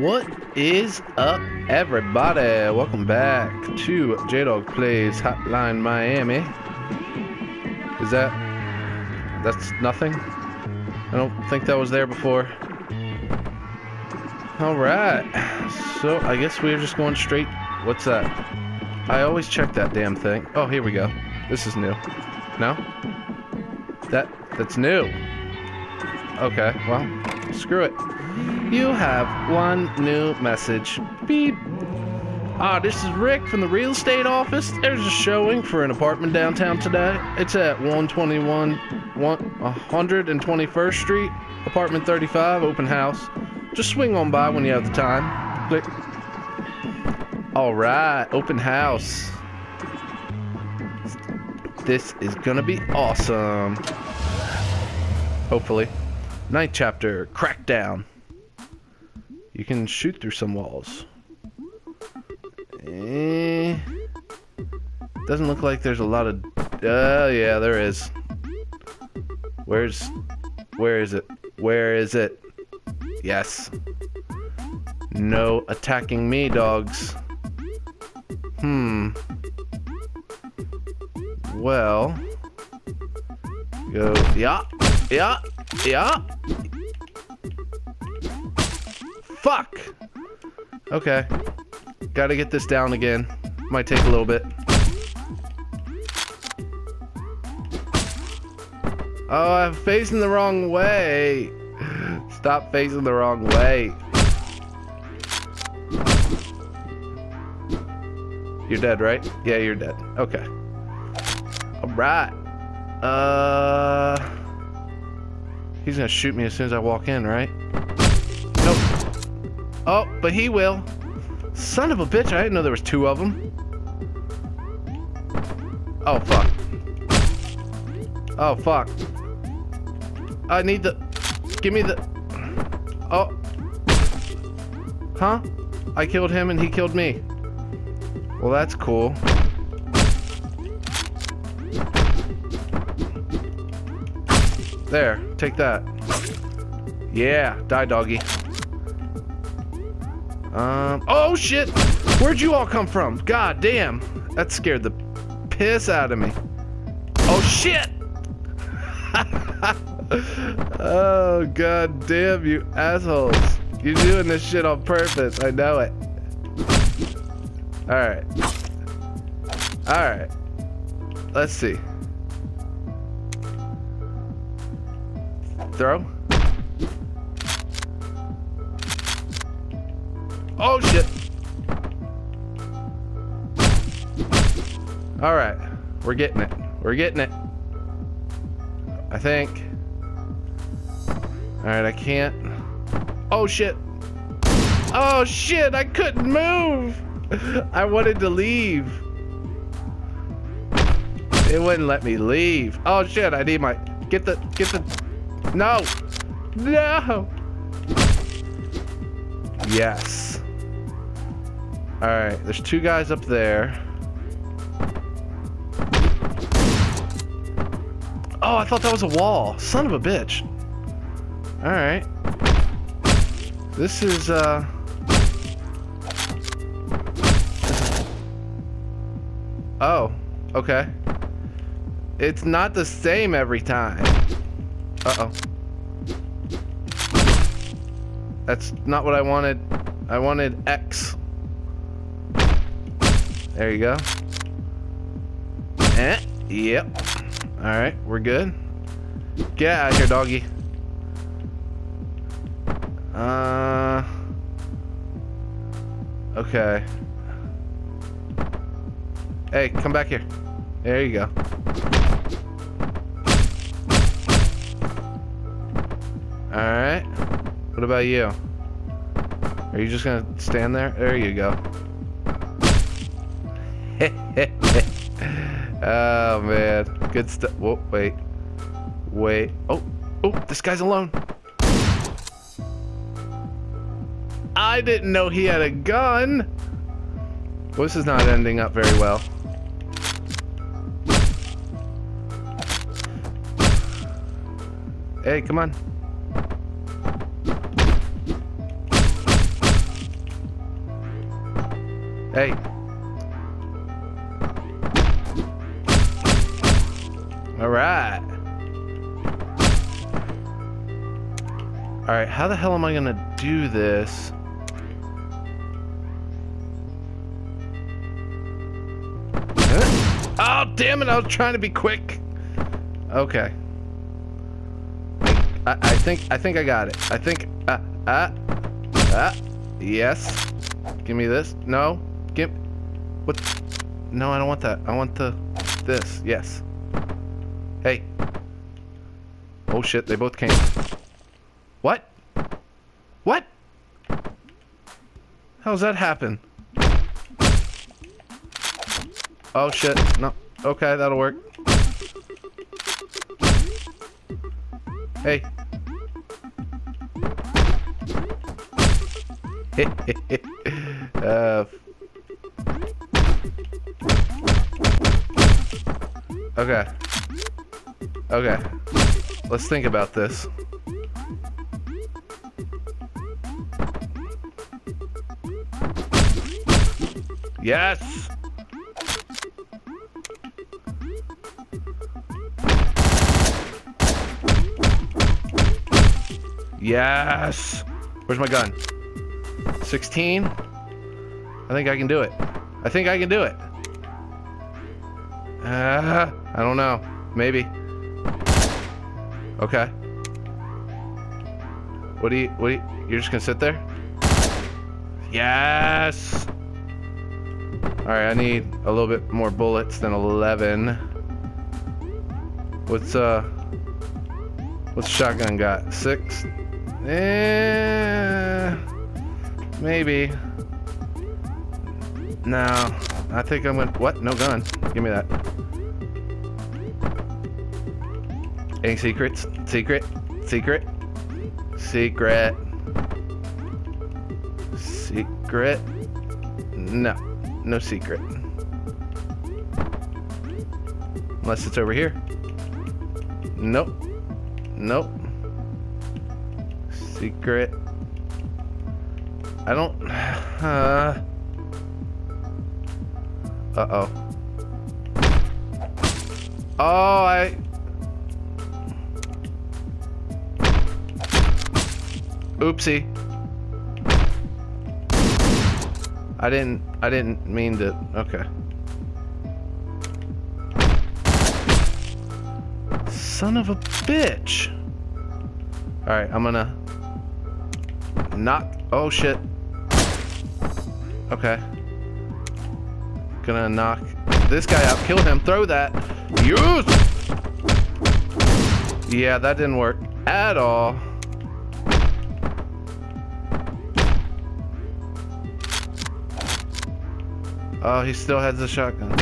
What is up, everybody? Welcome back to Jdogg Plays Hotline Miami. Is that. That's nothing? I don't think that was there before. Alright. So, I guess we're just going straight. What's that? I always check that damn thing. Oh, here we go. This is new. No? That. That's new. Okay, well, screw it. You have one new message. Beep. Ah, this is Rick from the real estate office. There's a showing for an apartment downtown today. It's at 121 121st Street, apartment 35, open house. Just swing on by when you have the time. Click. All right, open house. This is gonna be awesome. Hopefully. Ninth chapter, Crackdown. You can shoot through some walls. Eh, doesn't look like there's a lot of... Oh, uh, yeah, there is. Where's... Where is it? Where is it? Yes. No attacking me, dogs. Hmm. Well... Go... Yeah. Yeah. Yeah. Fuck! Okay. Gotta get this down again. Might take a little bit. Oh, I'm facing the wrong way. Stop facing the wrong way. You're dead, right? Yeah, you're dead. Okay. Alright. Uh... He's gonna shoot me as soon as I walk in, right? Oh, but he will. Son of a bitch, I didn't know there was two of them. Oh, fuck. Oh, fuck. I need the... Give me the... Oh. Huh? I killed him and he killed me. Well, that's cool. There, take that. Yeah, die doggy. Um, oh shit! Where'd you all come from? God damn. That scared the piss out of me. Oh shit! oh god damn you assholes. You're doing this shit on purpose. I know it. Alright. Alright. Let's see. Throw. Oh shit. Alright. We're getting it. We're getting it. I think. Alright, I can't. Oh shit. Oh shit, I couldn't move. I wanted to leave. It wouldn't let me leave. Oh shit, I need my get the get the No. No. Yes. Alright, there's two guys up there. Oh, I thought that was a wall. Son of a bitch. Alright. This is, uh... Oh, okay. It's not the same every time. Uh-oh. That's not what I wanted. I wanted X. There you go. Eh, yep. Alright, we're good. Get out of here, doggy. Uh... Okay. Hey, come back here. There you go. Alright. What about you? Are you just gonna stand there? There you go. oh man, good stuff. Whoa, wait, wait. Oh, oh, this guy's alone. I didn't know he had a gun. Well, this is not ending up very well. Hey, come on. Hey. All right, how the hell am I gonna do this? Oh, damn it, I was trying to be quick. Okay. I, I think, I think I got it. I think, uh, uh, uh, yes. Give me this. No. Give, what? No, I don't want that. I want the, this. Yes. Hey. Oh shit, they both came. What? What? How's that happen? Oh shit, no. Okay, that'll work. Hey. uh, okay. Okay. Let's think about this. Yes! Yes! Where's my gun? 16? I think I can do it. I think I can do it. Uh, I don't know. Maybe. Okay. What do you, what do you, you're just gonna sit there? Yes! Alright, I need a little bit more bullets than 11. What's, uh, what's shotgun got? Six? Eh, maybe. No, I think I'm gonna, what? No gun. Give me that. Any secrets? Secret? Secret? Secret? Secret? No. No secret. Unless it's over here. Nope. Nope. Secret. I don't... Uh... Uh-oh. Oh, I... Oopsie. I didn't I didn't mean to okay. Son of a bitch. Alright, I'm gonna knock oh shit. Okay. Gonna knock this guy out, kill him, throw that. Use Yeah, that didn't work at all. Oh, he still has the shotgun.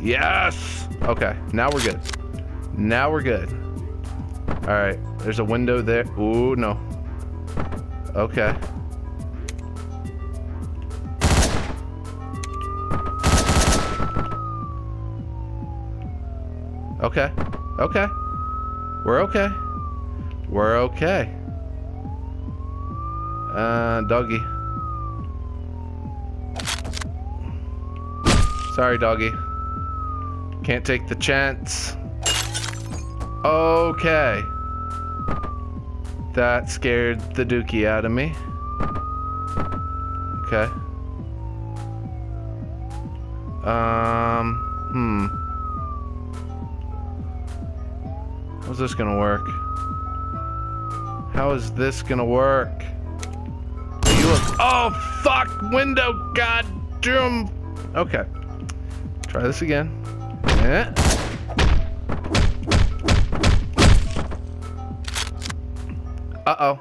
Yes! Okay, now we're good. Now we're good. Alright, there's a window there. Ooh, no. Okay. Okay. Okay. We're okay. We're okay. Uh, doggy. Sorry, doggy. Can't take the chance. Okay. That scared the dookie out of me. Okay. Um, hmm. How's this gonna work? How is this gonna work? Oh, fuck! Window, god damn! Okay. Try this again. Yeah. Uh-oh.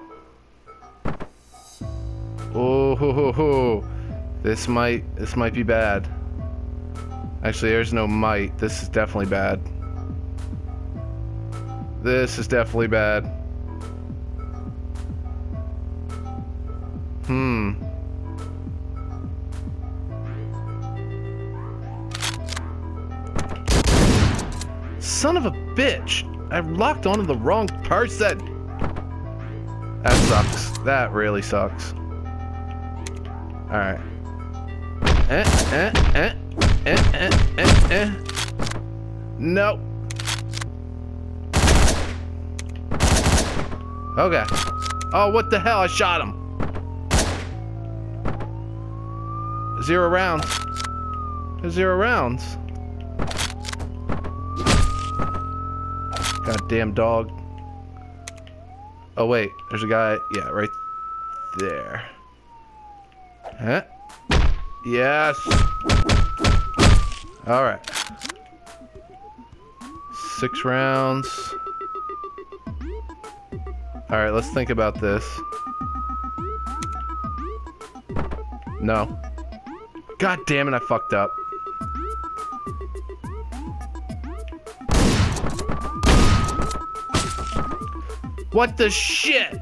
Oh, ho, ho, ho. This might, this might be bad. Actually, there's no might. This is definitely bad. This is definitely bad. Hmm. Son of a bitch! I locked onto the wrong person! That sucks. That really sucks. Alright. Eh, eh, eh, eh, eh, eh, eh. Nope. Okay. Oh, what the hell? I shot him. Zero rounds. Zero rounds. Goddamn dog. Oh, wait. There's a guy. Yeah, right there. Huh? Yes. All right. Six rounds. All right, let's think about this. No. God damn it, I fucked up. What the shit?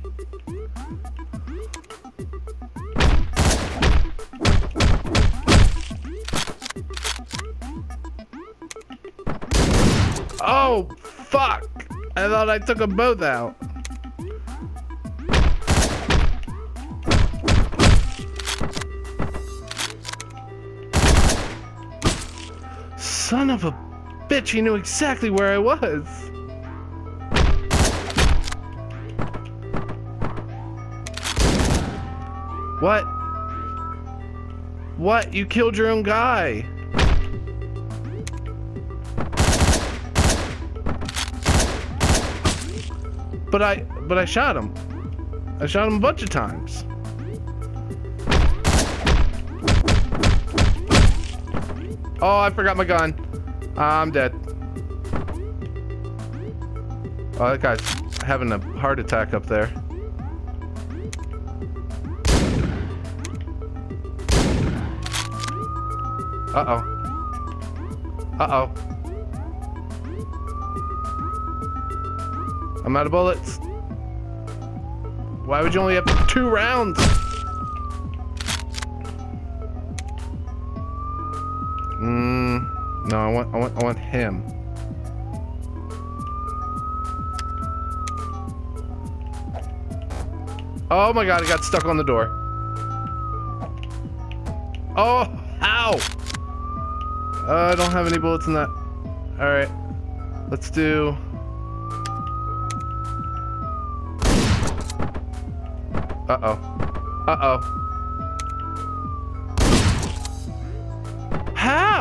Oh, fuck. I thought I took them both out. Son of a bitch, he knew exactly where I was. What? What? You killed your own guy. But I, but I shot him. I shot him a bunch of times. Oh, I forgot my gun. I'm dead. Oh, that guy's having a heart attack up there. Uh-oh. Uh-oh. I'm out of bullets. Why would you only have two rounds? Mmm. No, I want, I want, I want him. Oh my god, I got stuck on the door. Oh, how? Uh, I don't have any bullets in that. Alright. Let's do... Uh-oh. Uh-oh.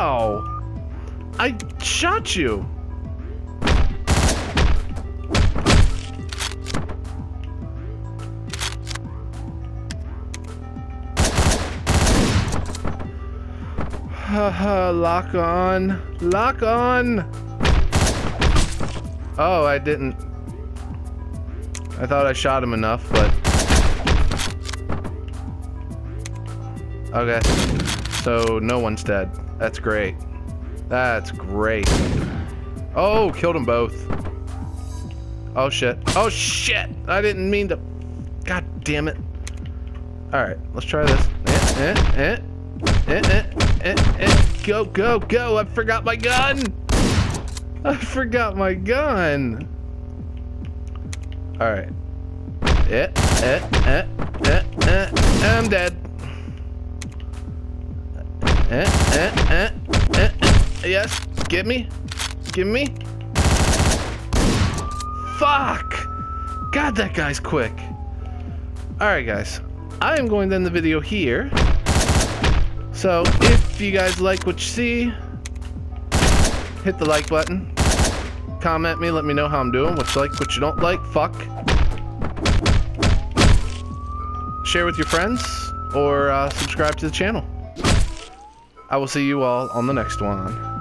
How? I shot you. Haha, lock on. Lock on. Oh, I didn't. I thought I shot him enough, but Okay. So no one's dead. That's great. That's great. Oh, killed them both. Oh shit. Oh shit! I didn't mean to. God damn it. Alright, let's try this. Eh, eh, eh, eh, eh, eh, eh. Go, go, go! I forgot my gun! I forgot my gun! Alright. Eh, eh, eh, eh, eh. I'm dead. Eh, eh, eh, eh, eh. Yes, give me. Give me. Fuck! God, that guy's quick. Alright, guys. I am going to end the video here. So, if you guys like what you see, hit the like button. Comment me, let me know how I'm doing, what you like, what you don't like, fuck. Share with your friends, or uh, subscribe to the channel. I will see you all on the next one.